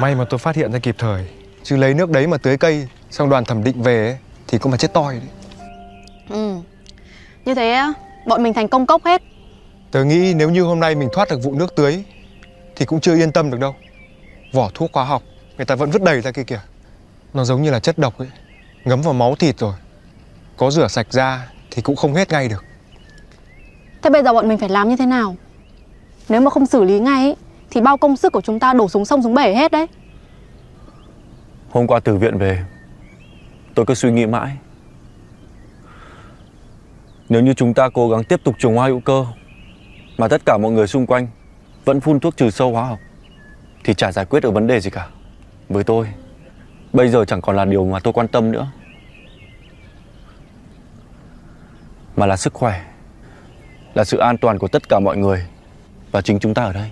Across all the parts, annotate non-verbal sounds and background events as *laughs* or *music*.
May mà tôi phát hiện ra kịp thời. Chứ lấy nước đấy mà tưới cây Xong đoàn thẩm định về ấy, Thì cũng mà chết toi đấy. Ừ. Như thế á, bọn mình thành công cốc hết. Tớ nghĩ nếu như hôm nay mình thoát được vụ nước tưới Thì cũng chưa yên tâm được đâu. Vỏ thuốc hóa học Người ta vẫn vứt đầy ra kia kìa. Nó giống như là chất độc ấy Ngấm vào máu thịt rồi. Có rửa sạch ra thì cũng không hết ngay được. Thế bây giờ bọn mình phải làm như thế nào? Nếu mà không xử lý ngay ấy, thì bao công sức của chúng ta đổ xuống sông xuống bể hết đấy. Hôm qua từ viện về, Tôi cứ suy nghĩ mãi. Nếu như chúng ta cố gắng tiếp tục trồng hoa hữu cơ, Mà tất cả mọi người xung quanh Vẫn phun thuốc trừ sâu hóa học, Thì chả giải quyết được vấn đề gì cả. Với tôi, Bây giờ chẳng còn là điều mà tôi quan tâm nữa, Mà là sức khỏe, Là sự an toàn của tất cả mọi người Và chính chúng ta ở đây.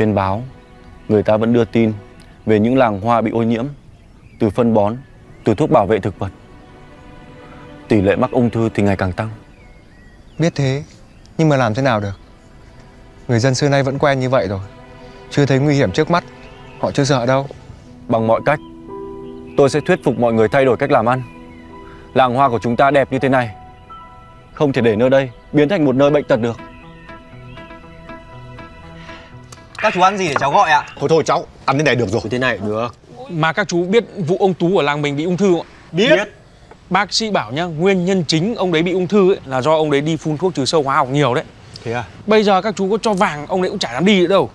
Trên báo người ta vẫn đưa tin về những làng hoa bị ô nhiễm từ phân bón, từ thuốc bảo vệ thực vật. Tỷ lệ mắc ung thư thì ngày càng tăng. Biết thế Nhưng mà làm thế nào được Người dân xưa nay vẫn quen như vậy rồi Chưa thấy nguy hiểm trước mắt Họ chưa sợ đâu Bằng mọi cách, tôi sẽ thuyết phục mọi người thay đổi cách làm ăn. Làng hoa của chúng ta đẹp như thế này. Không thể để nơi đây biến thành một nơi bệnh tật được. Các chú ăn gì để cháu gọi ạ? Thôi thôi cháu, ăn thế này được rồi. Thế này được. Mà các chú biết vụ ông Tú ở làng mình bị ung thư không ạ? Biết. Bác sĩ bảo nhá, nguyên nhân chính ông đấy bị ung thư ấy là do ông đấy đi phun thuốc trừ sâu hóa học nhiều đấy. Thế à? Bây giờ các chú có cho vàng ông đấy cũng chả dám đi nữa đâu.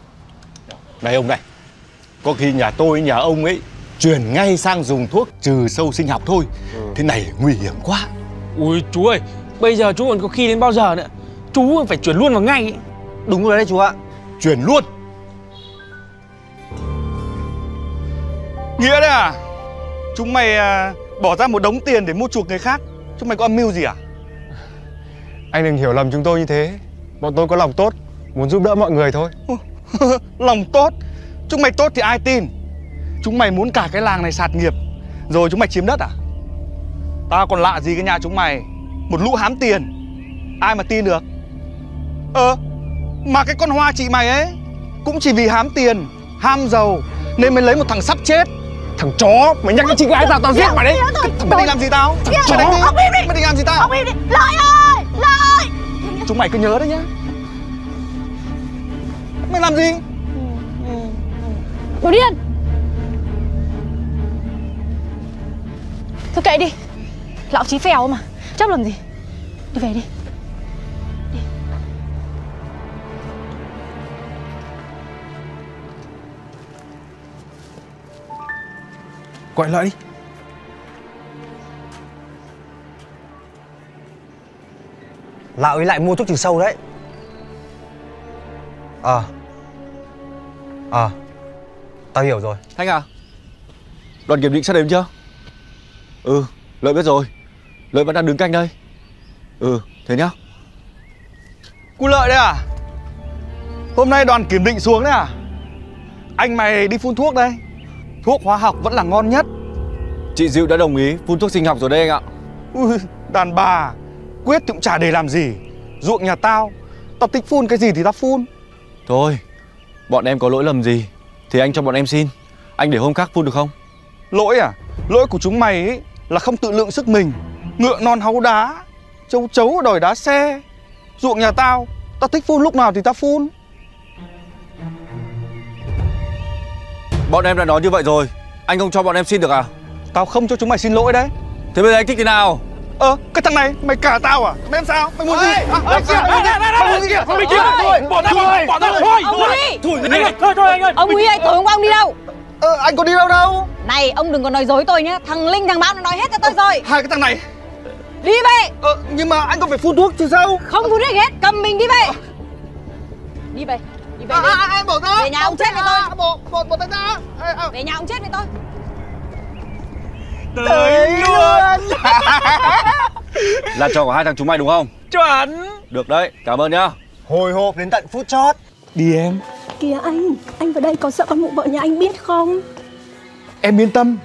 Này ông này, có khi nhà tôi, nhà ông ấy chuyển ngay sang dùng thuốc trừ sâu sinh học thôi. Thế này nguy hiểm quá. Ui chú ơi, bây giờ chú còn có khi đến bao giờ nữa. Chú phải chuyển luôn vào ngay ấy. Đúng rồi đấy chú ạ. Chuyển luôn. Nghĩa đấy à? Chúng mày à, bỏ ra một đống tiền để mua chuộc người khác. Chúng mày có âm mưu gì à? Anh đừng hiểu lầm chúng tôi như thế. Bọn tôi có lòng tốt Muốn giúp đỡ mọi người thôi. *laughs* Lòng tốt? Chúng mày tốt thì ai tin? Chúng mày muốn cả cái làng này sạt nghiệp Rồi chúng mày chiếm đất à? Tao còn lạ gì cái nhà chúng mày? Một lũ hám tiền. Ai mà tin được? Ờ Mà cái con hoa chị mày ấy Cũng chỉ vì hám tiền Ham giàu Nên mới lấy một thằng sắp chết Thằng chó Mày nhắc cái chị gái tao tao giết mày đấy Mày định làm gì tao? Thằng Chó. Ông im đi. Mày định làm gì tao? Ông im đi Lợi ơi Lợi Chúng mày cứ nhớ đấy nhá Mày làm gì? Đồ điên Thôi kệ đi Lão chí phèo mà Chấp làm gì Đi về đi Gọi lợi đi. Lão ấy lại mua thuốc trừ sâu đấy. Ờ. Ờ. Tao hiểu rồi. Thanh à, đoàn kiểm định sắp đến chưa? Ừ, Lợi biết rồi. Lợi vẫn đang đứng cạnh đây. Ừ, thế nhá. Cu lợi đấy à? Hôm nay đoàn kiểm định xuống đấy à? Anh mày đi phun thuốc đây Thuốc hóa học vẫn là ngon nhất Chị Diệu đã đồng ý phun thuốc sinh học rồi đây anh ạ. Ui, đàn bà Quyết thì cũng chả để làm gì Ruộng nhà tao Tao thích phun cái gì thì tao phun Thôi, bọn em có lỗi lầm gì thì anh cho bọn em xin. Anh để hôm khác phun được không? Lỗi à? Lỗi của chúng mày ấy là không tự lượng sức mình Ngựa non háu đá Châu chấu đòi đá xe Ruộng nhà tao Tao thích phun lúc nào thì tao phun Bọn em đã nói như vậy rồi. Anh không cho bọn em xin được à? Tao không cho chúng mày xin lỗi đấy Thế bây giờ anh thích thế nào? Ờ, cái thằng này mày cả tao à? Mày làm sao? Mày muốn gì? À, à, kìa, mày muốn gì? Mình chưa thôi, bỏ ra thôi, bỏ ra thôi. Thôi, thôi, thôi, thôi anh ơi. Ông Huy ơi, tối hôm qua ông đi đâu Ờ, anh có đi đâu đâu? Này, ông đừng có nói dối tôi nhá Thằng Linh, thằng Bão nó nói hết cho tôi rồi Hai cái thằng này Đi về Ờ, nhưng mà anh còn phải phun thuốc chứ sao? Không phun hết hết, cầm mình đi về Đi về Đi về À, đi. à, à, bỏ ra Về nhà ông chết với tôi. Bỏ, bỏ, bỏ tay ra à, à. Về nhà ông chết với tôi. Tới luôn. *laughs* Là trò của hai thằng chúng mày đúng không? Chuẩn. Được đấy, cảm ơn nhá. Hồi hộp đến tận phút chót. Đi em. Kìa anh, anh vào đây có sợ con mụ vợ nhà anh biết không? Em yên tâm.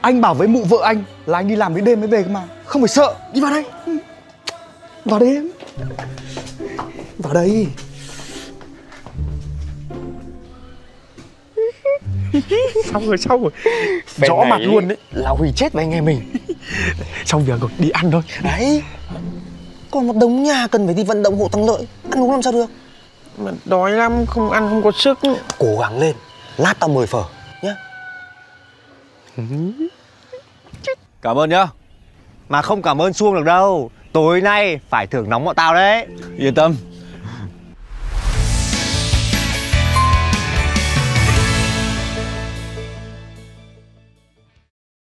Anh bảo với mụ vợ anh là anh đi làm đến đêm mới về cơ mà. Không phải sợ. Đi vào đây. Ừ. Vào đây em. Vào đây *laughs* xong rồi xong rồi. Bên rõ này mặt luôn đấy. Là Huy chết với anh em mình. *laughs* Xong việc rồi đi ăn thôi. Đấy. Còn một đống nhà cần phải đi vận động hộ tăng lợi. Ăn uống làm sao được? Mà đói lắm không ăn không có sức. Cố gắng lên. Lát tao mời phở nhá. *laughs* Cảm ơn nhá. Mà không cảm ơn Xuông được đâu. Tối nay phải thưởng nóng bọn tao đấy. Yên tâm